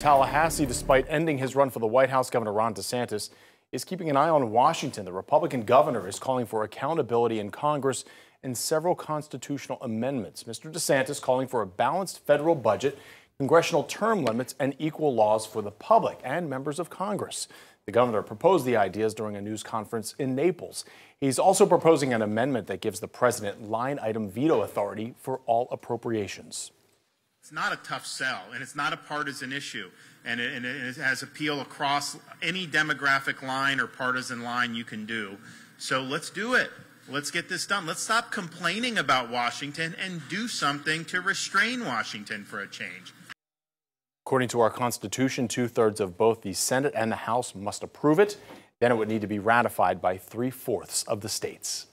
Tallahassee, despite ending his run for the White House, Governor Ron DeSantis is keeping an eye on Washington. The Republican governor is calling for accountability in Congress and several constitutional amendments. Mr. DeSantis calling for a balanced federal budget, congressional term limits, and equal laws for the public and members of Congress. The governor proposed the ideas during a news conference in Naples. He's also proposing an amendment that gives the president line item veto authority for all appropriations. It's not a tough sell, and it's not a partisan issue, and it, and it, has appeal across any demographic line or partisan line you can do. So let's do it. Let's get this done. Let's stop complaining about Washington and do something to restrain Washington for a change. According to our Constitution, two thirds of both the Senate and the House must approve it. Then it would need to be ratified by three fourths of the states.